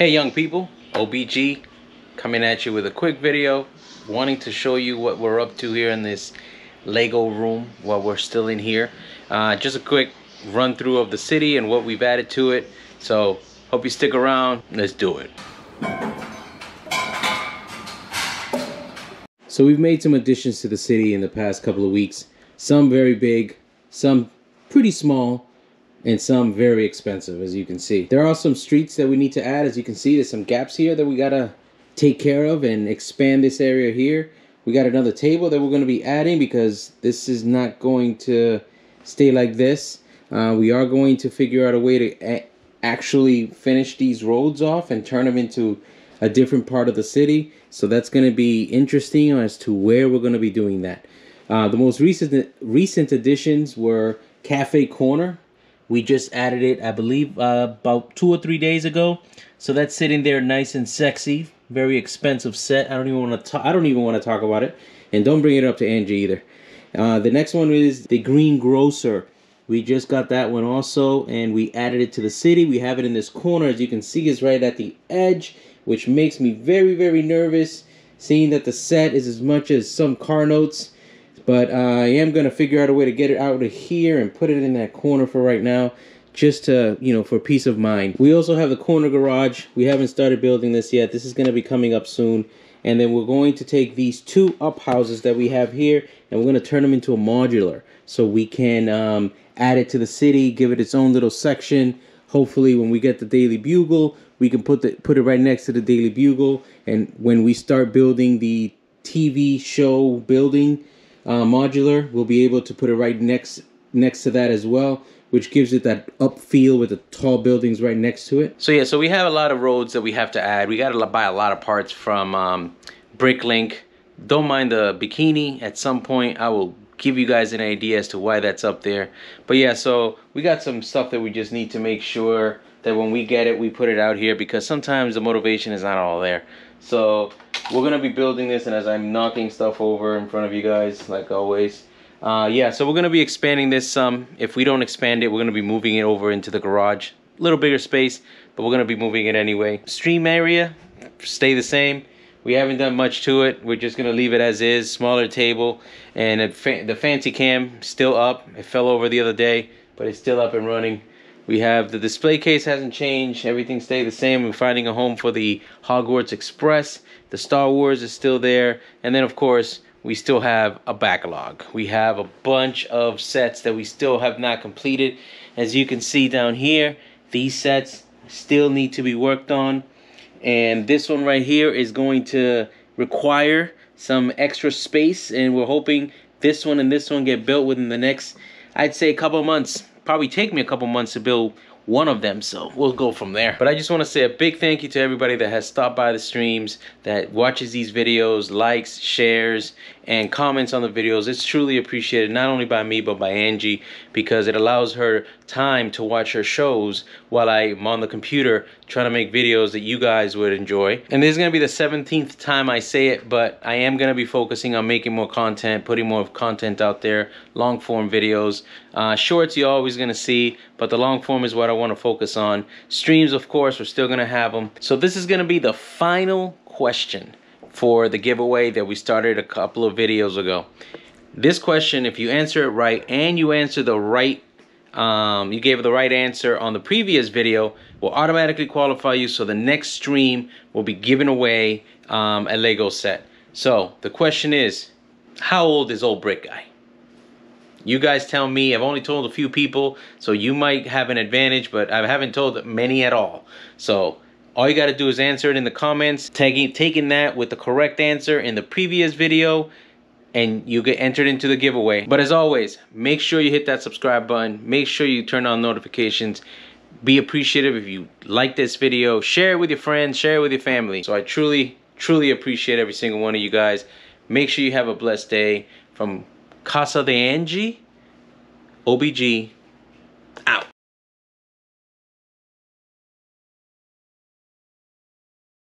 Hey young people, OBG coming at you with a quick video wanting to show you what we're up to here in this Lego room while we're still in here. Uh, just a quick run through of the city and what we've added to it. So hope you stick around. Let's do it. So we've made some additions to the city in the past couple of weeks. Some very big, some pretty small, and some very expensive as you can see. There are some streets that we need to add as you can see there's some gaps here that we gotta take care of and expand this area here. We got another table that we're going to be adding because this is not going to stay like this. Uh, we are going to figure out a way to actually finish these roads off and turn them into a different part of the city. So that's going to be interesting as to where we're going to be doing that. Uh, the most recent recent additions were Cafe Corner, we just added it, I believe, uh, about two or three days ago. So that's sitting there nice and sexy. Very expensive set. I don't even want to. Talk I don't even want to talk about it. And don't bring it up to Angie either. Uh, the next one is the Green Grocer. We just got that one also, and we added it to the city. We have it in this corner, as you can see, is right at the edge, which makes me very, very nervous. Seeing that the set is as much as some car notes but uh, I am going to figure out a way to get it out of here and put it in that corner for right now. Just to, you know, for peace of mind. We also have the corner garage. We haven't started building this yet. This is going to be coming up soon. And then we're going to take these two up houses that we have here and we're going to turn them into a modular. So we can um, add it to the city, give it its own little section. Hopefully when we get the Daily Bugle, we can put the put it right next to the Daily Bugle. And when we start building the TV show building, uh, modular. We'll be able to put it right next next to that as well, which gives it that up feel with the tall buildings right next to it. So yeah, so we have a lot of roads that we have to add. We got to buy a lot of parts from um, Bricklink. Don't mind the bikini. At some point, I will give you guys an idea as to why that's up there. But yeah, so we got some stuff that we just need to make sure that when we get it, we put it out here because sometimes the motivation is not all there. So we're gonna be building this and as I'm knocking stuff over in front of you guys like always uh, yeah so we're gonna be expanding this some. If we don't expand it we're gonna be moving it over into the garage. A little bigger space but we're gonna be moving it anyway. Stream area stay the same. We haven't done much to it. We're just gonna leave it as is. Smaller table and fa the fancy cam still up. It fell over the other day but it's still up and running we have the display case hasn't changed. Everything stayed the same. We're finding a home for the Hogwarts Express. The Star Wars is still there. And then, of course, we still have a backlog. We have a bunch of sets that we still have not completed. As you can see down here, these sets still need to be worked on. And this one right here is going to require some extra space. And we're hoping this one and this one get built within the next, I'd say, a couple months probably take me a couple months to build one of them. So we'll go from there. But i just want to say a big thank you to everybody that has stopped by the streams that watches these videos likes shares and comments on the videos. It's truly appreciated not only by me but by angie because it allows her time to watch her shows while i'm on the computer trying to make videos that you guys would enjoy. And this is going to be the 17th time i say it but i am going to be focusing on making more content putting more content out there long form videos. Uh, shorts you're always going to see but the long form is what I want to focus on. Streams, of course, we're still going to have them. So this is going to be the final question for the giveaway that we started a couple of videos ago. This question, if you answer it right and you answer the right, um, you gave the right answer on the previous video, will automatically qualify you so the next stream will be giving away um, a Lego set. So the question is, how old is Old Brick Guy? You guys tell me. I've only told a few people, so you might have an advantage, but I haven't told many at all. So all you got to do is answer it in the comments, taking, taking that with the correct answer in the previous video, and you get entered into the giveaway. But as always, make sure you hit that subscribe button. Make sure you turn on notifications. Be appreciative if you like this video. Share it with your friends. Share it with your family. So I truly, truly appreciate every single one of you guys. Make sure you have a blessed day from Casa de Angie, OBG,